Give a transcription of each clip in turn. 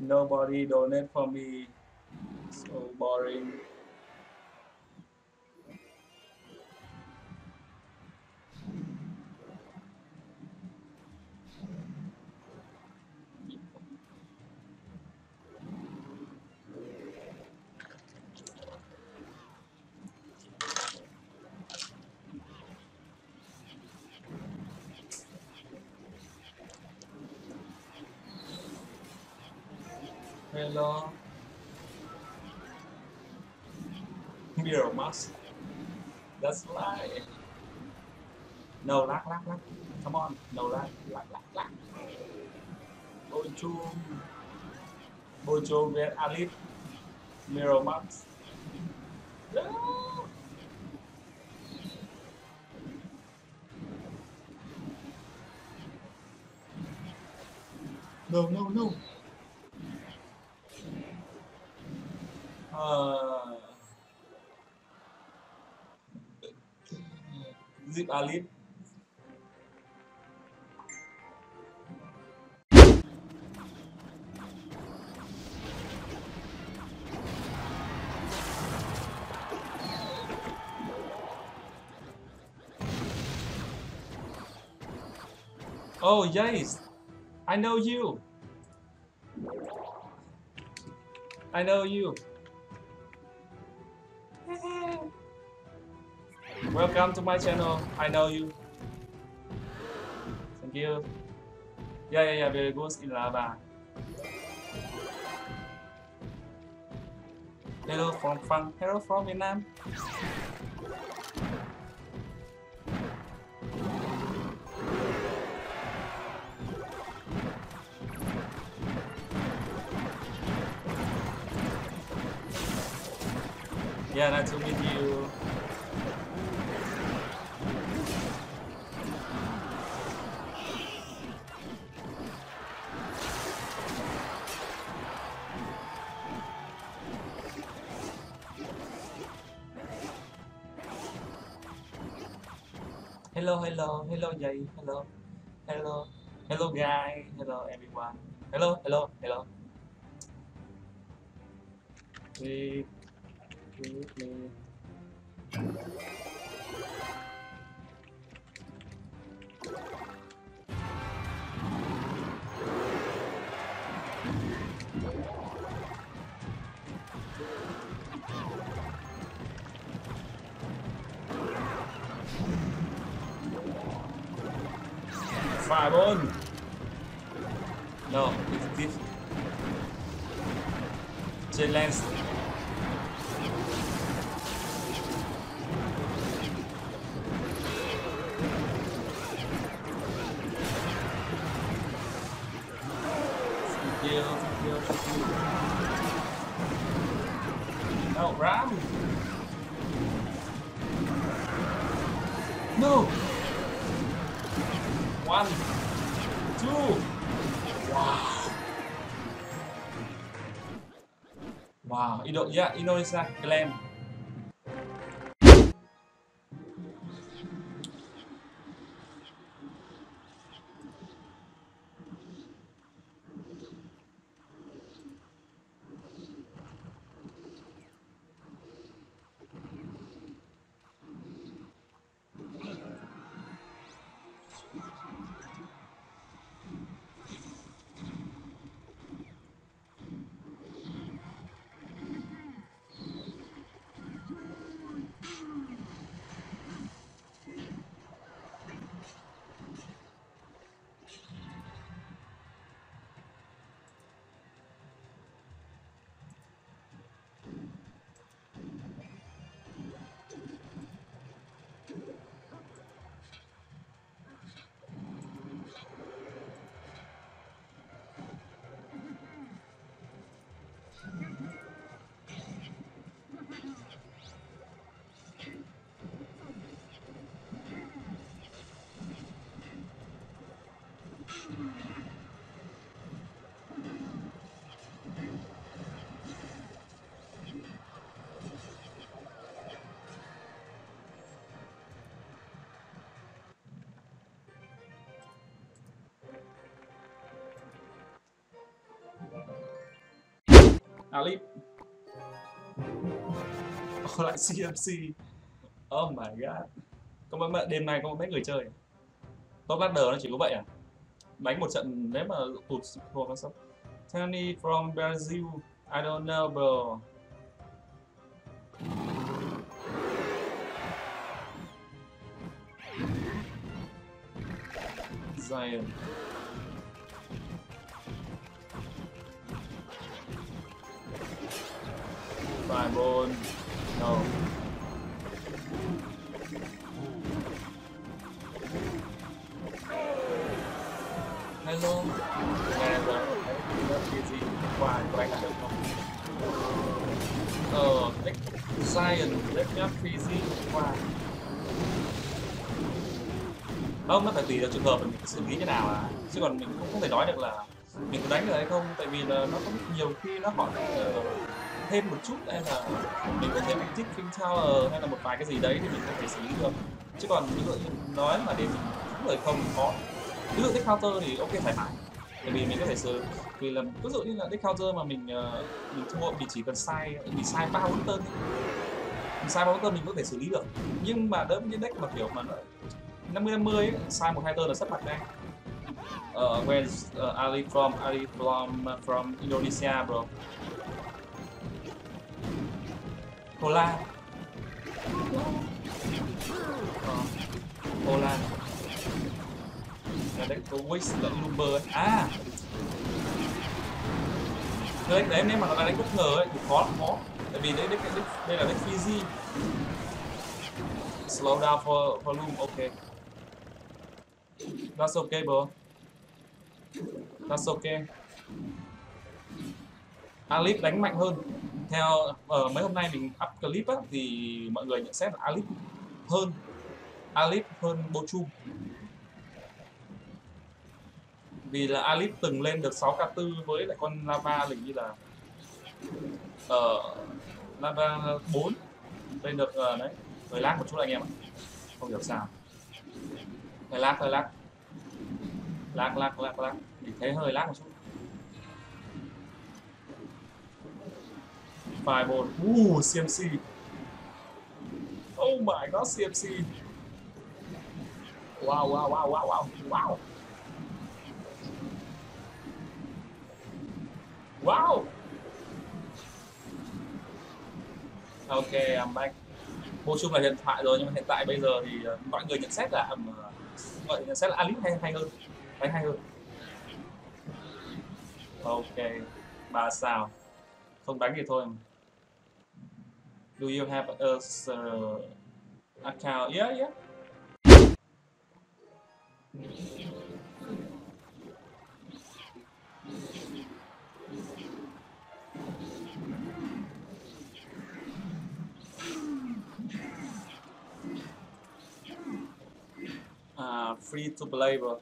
Nobody donate for me. So boring. Hello. Mirror mask. That's right. No lag, lag, lag. Come on. No lag, lag, lag, lag. Bonjour. Bonjour, where Alip. Mirror mask. No. No, no, no. Uh, zip Alip. Oh, yes. I know you. I know you. Welcome to my channel. I know you. Thank you. Yeah, yeah, yeah. Very good in lava. Hello from Fun. Hello from Vietnam. Yeah, nice to meet you. Hello, hello, Jay. Hello, hello, hello, guy. Hello, everyone. Hello, hello, hello. Wait, wait, wait. favor. No, it's this. Zelensky. No, Ram! Wow. Indo ya Indonesia Glam. Alip. Oh, lại CMC oh my god. Có mấy đêm nay có mấy người chơi à? top ladder nó chỉ có vậy à? Đánh một trận nếu mà tụt score nó sắp Tony from Brazil. I don't know bro. Zion. Fireball. No. Hello. Nghe rồi Đấy, gì qua quay lại. được không Ờ, deck Zion, qua. Không nó phải tùy vào trường hợp mình xử lý như nào à. Chứ còn mình cũng không thể nói được là mình có đánh được hay không tại vì là nó có nhiều khi nó hỏi uh, thêm một chút hay là mình có thêm thích king tower hay là một vài cái gì đấy thì mình có thể xử lý được chứ còn ví dụ như nói mà để mình đúng lời không có ví dụ deck counter thì ok thoải mái tại vì mình có thể xử vì là ví dụ như là deck counter mà mình uh, mình thua mình chỉ cần sai mình sai ba button mình sai ba button mình có thể xử lý được nhưng mà đỡ những deck mà kiểu mà nó 50 50 ấy, sai một hai tên là sắp mặt ngay. Uh, ờ, where's uh, Ali from? Ali from uh, from Indonesia, bro. Hô la, hô la. Là đấy có Wix lẫn Lumber ấy. À. Đấy, đấy nếu mà nó là đánh bất ngờ ấy thì khó lắm khó. Tại vì đây đây đấy, đây là đánh Fizzy Slow down for for Loom, okay. That's okay bro. That's okay. Alip đánh mạnh hơn. Theo uh, mấy hôm nay mình up clip á, thì mọi người nhận xét là Alip hơn Alip hơn Bochum. Vì là Alip từng lên được 6k4 với lại con Lava hình như là uh, Lava 4 lên được uh, đấy hơi lag một chút anh em ạ. Không hiểu sao. Hơi lag hơi lag lag lag lag lag mình thấy hơi lag một chút. Fireball uh CMC oh my god CMC wow wow wow wow wow wow. Wow. Ok, I'm back. Vô chung là hiện thoại rồi, nhưng mà hiện tại bây giờ thì ờ, mọi người nhận xét là gọi ờ, mọi người nhận xét là Alice hay hay hơn? Hay hay hơn. Ok, ba sao. Không đánh thì thôi do you have a uh, account? Yeah yeah. Uh, free to play bro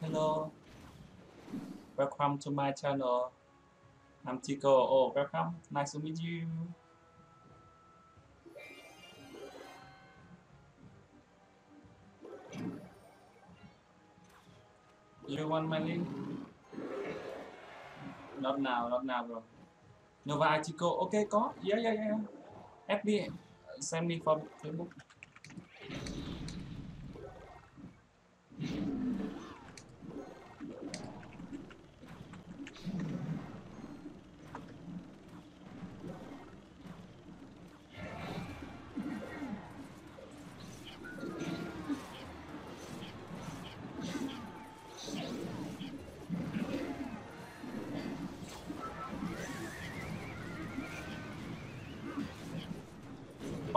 hello welcome to my channel I'm Tico oh welcome nice to meet you You want my link? Not now, not now bro. Nova Tico, okay, có. Yeah, yeah, yeah. FB, send me from Facebook.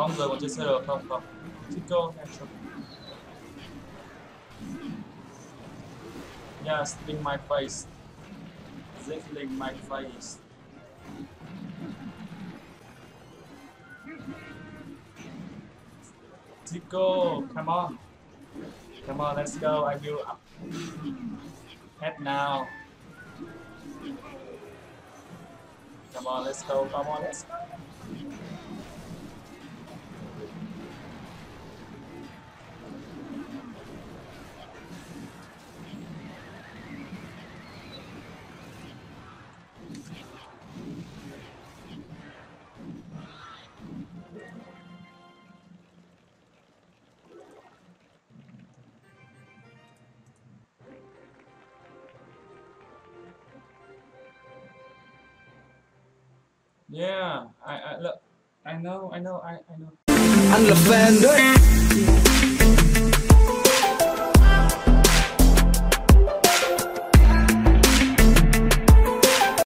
Server không? Không. Chico. Yeah, sling my face. Ziggling my face. Tico, come on. Come on, let's go. I will up. Head now. Come on, let's go. Come on, let's go. Yeah, I, I look, I know, I know, I, I know. là fan đấy